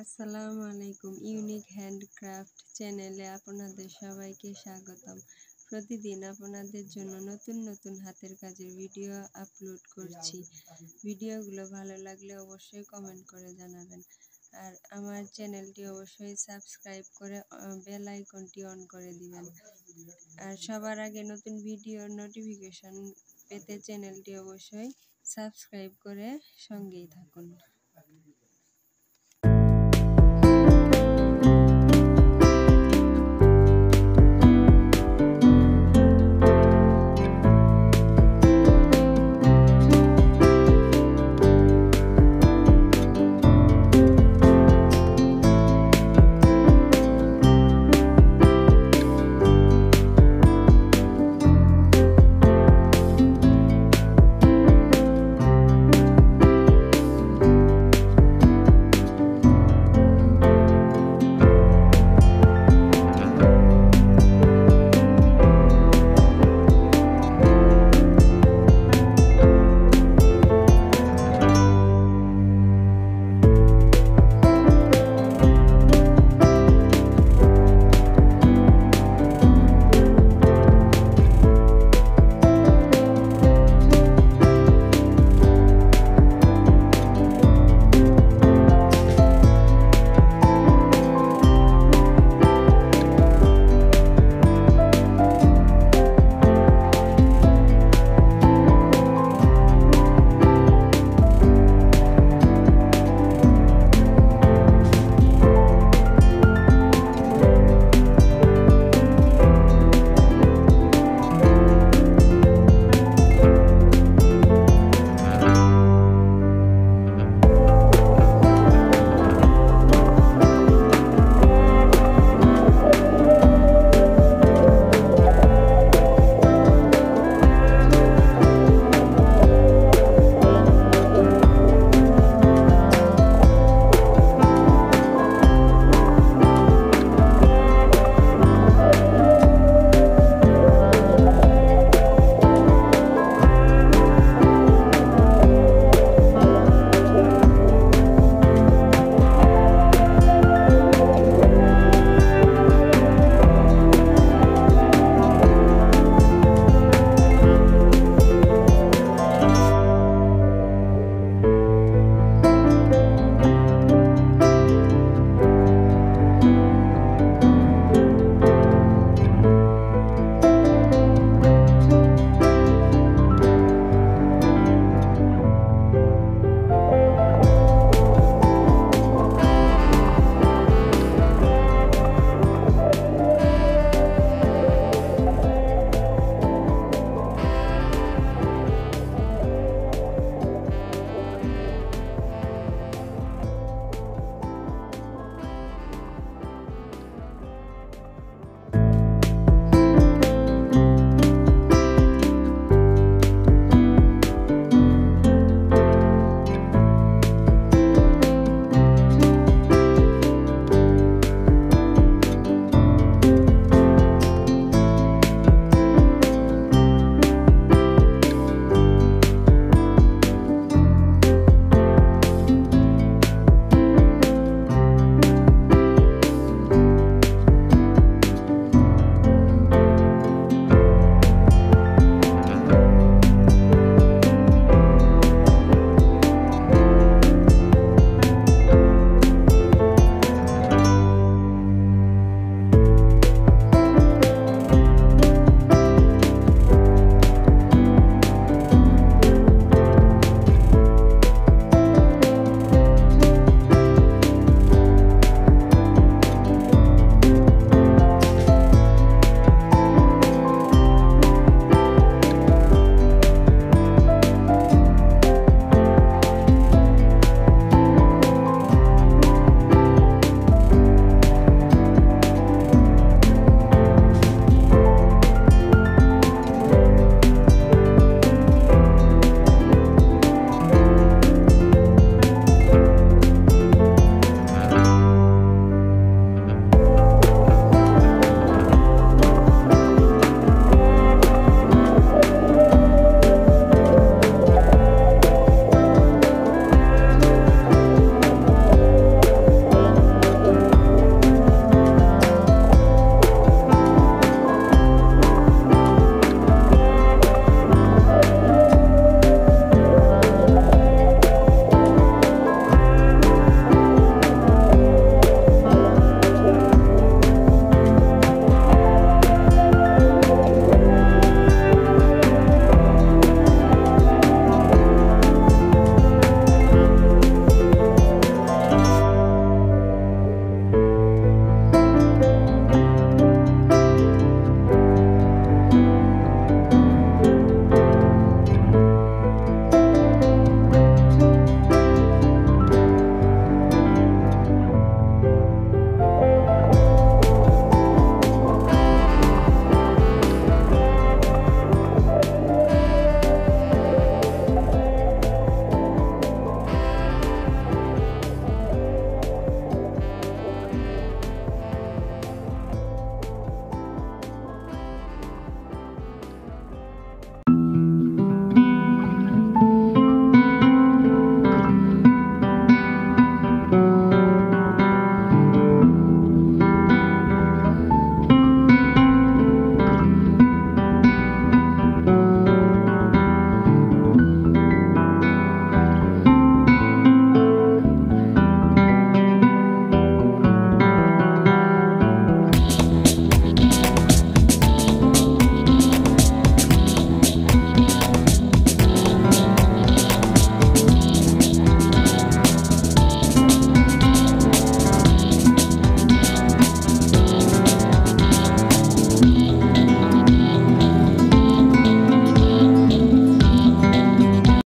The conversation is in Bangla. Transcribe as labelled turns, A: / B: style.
A: আসসালামু আলাইকুম, ইউনিক হ্যান্ডক্রাফট চ্যানেলে আপনাদের সবাইকে স্বাগতম। প্রতিদিন আপনাদের জন্য নতুন নতুন হাতের কাজের ভিডিও আপলোড করছি। ভিডিওগুলো ভালো লাগলে অবশ্যই কমেন্ট করে জানাবেন। আর আমার চ্যানেলটি অবশ্যই সাবস্ক্রাইব করে বেল আইকনটি অন করে দিবেন। আর সবার আগে নতুন ভিডিওর নোটিফিকেশন পেতে চ্যানেলটি অবশ্যই সাবস্ক্রাইব করে সঙ্গেই থাকুন।